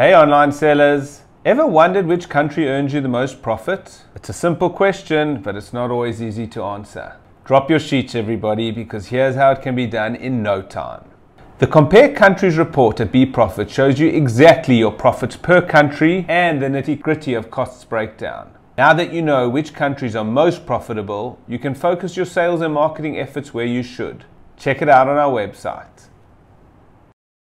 Hey online sellers! Ever wondered which country earns you the most profit? It's a simple question, but it's not always easy to answer. Drop your sheets, everybody, because here's how it can be done in no time. The Compare Countries report at profit shows you exactly your profits per country and the nitty gritty of costs breakdown. Now that you know which countries are most profitable, you can focus your sales and marketing efforts where you should. Check it out on our website.